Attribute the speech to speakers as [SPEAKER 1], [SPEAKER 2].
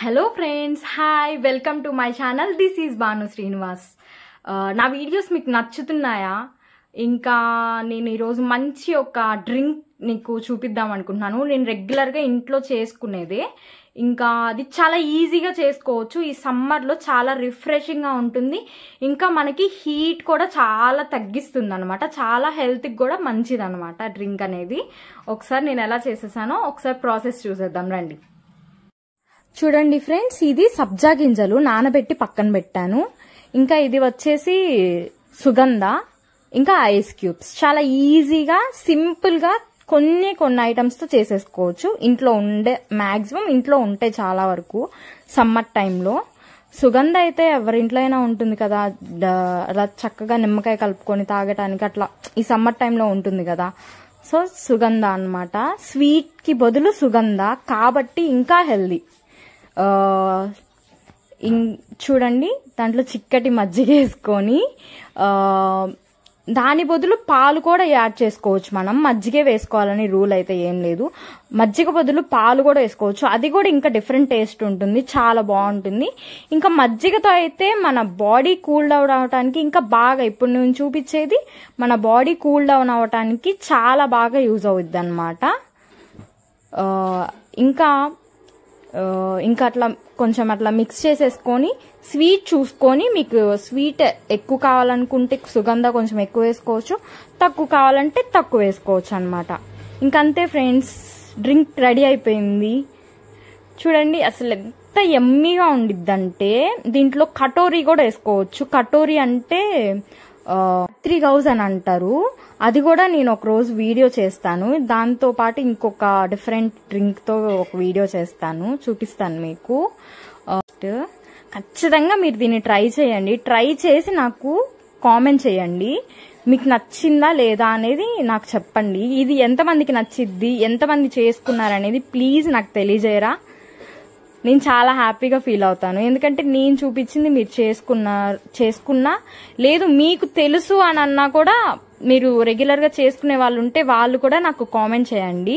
[SPEAKER 1] Hello friends hi welcome to my channel this is Bhanu Srinivas నా videos మీకు నచ్చుతున్నాయా? ఇంకా నేను ఈరోజు మంచి ఒక డ్రింక్ నీకు చూపిద్దాం అనుకుంటున్నాను. నేను రెగ్యులర్గా ఇంట్లో చేసుకునేదే. ఇంకా అది చాలా ఈజీగా చేసుకోవచ్చు. ఈ సమ్మర్లో చాలా రిఫ్రెషింగ్గా ఉంటుంది. ఇంకా మనకి హీట్ కూడా చాలా తగ్గిస్తుంది అనమాట చాలా హెల్త్కి కూడా మంచిది అనమాట డ్రింక్ అనేది. ఒకసారి నేను ఎలా చేసేసానో ఒకసారి ప్రాసెస్ చూసేద్దాం. రండి. చూడండి ఫ్రెండ్స్ ఇది సబ్జా గింజలు నానబెట్టి పక్కన పెట్టాను. ఇంకా ఇది వచ్చేసి సుగంధ ఇంకా ఐస్ క్యూబ్స్. చాలా ఈజీగా సింపుల్గా కొన్ని కొన్ని ఐటమ్స్తో చేసేసుకోవచ్చు. ఇంట్లో ఉండే మ్యాక్సిమం ఇంట్లో ఉంటే చాలా వరకు సమ్మర్ టైంలో సుగంధ అయితే ఎవరింట్లో అయినా ఉంటుంది కదా. అలా చక్కగా నిమ్మకాయ కలుపుకొని తాగటానికి అట్లా ఈ సమ్మర్ టైంలో ఉంటుంది కదా. సో సుగంధ అన్నమాట. స్వీట్కి బదులు సుగంధ కాబట్టి ఇంకా హెల్దీ చూడండి దాంట్లో చిక్కటి మజ్జిగ వేసుకొని దాని బదులు పాలు కూడా యాడ్ చేసుకోవచ్చు మనం. మజ్జిగే వేసుకోవాలని రూల్ అయితే ఏం లేదు. మజ్జిగ బదులు పాలు కూడా వేసుకోవచ్చు. అది కూడా ఇంకా డిఫరెంట్ టేస్ట్ ఉంటుంది. చాలా బాగుంటుంది. ఇంకా మజ్జిగతో అయితే మన బాడీ కూల్ డౌన్ అవడానికి ఇంకా బాగా ఇప్పుడు నేను చూపించేది మన బాడీ కూల్ డౌన్ అవడానికి చాలా బాగా యూజ్ అవుద్ది అనమాట ఇంకా ఇంకా అట్లా కొంచెం అట్లా మిక్స్ చేసేసుకొని స్వీట్ చూసుకొని మీకు స్వీట్ ఎక్కువ కావాలనుకుంటే సుగంధ కొంచెం ఎక్కువ వేసుకోవచ్చు. తక్కువ కావాలంటే తక్కువ వేసుకోవచ్చు అనమాట ఇంకంతే ఫ్రెండ్స్ డ్రింక్ రెడీ అయిపోయింది. చూడండి అసలు ఎంత ఎమ్మీగా ఉండిద్దంటే దీంట్లో కటోరీ కూడా వేసుకోవచ్చు. కటోరీ అంటే త్రీ గౌజ్ అని అంటారు. అది కూడా నేను ఒక రోజు వీడియో చేస్తాను. దాంతో పాటు ఇంకొక డిఫరెంట్ డ్రింక్తో ఒక వీడియో చేస్తాను. చూపిస్తాను మీకు. ఖచ్చితంగా మీరు దీన్ని ట్రై చేయండి. ట్రై చేసి నాకు కామెంట్ చేయండి. మీకు నచ్చిందా లేదా అనేది నాకు చెప్పండి. ఇది ఎంతమందికి నచ్చిద్ది ఎంతమంది చేసుకున్నారనేది ప్లీజ్ నాకు తెలియజేయరా. నేను చాలా హ్యాపీగా ఫీల్ అవుతాను. ఎందుకంటే నేను చూపించింది మీరు చేసుకున్న చేసుకున్నా లేదు మీకు తెలుసు అని అన్నా కూడా మీరు రెగ్యులర్గా చేసుకునే వాళ్ళు ఉంటే వాళ్ళు కూడా నాకు కామెంట్ చేయండి.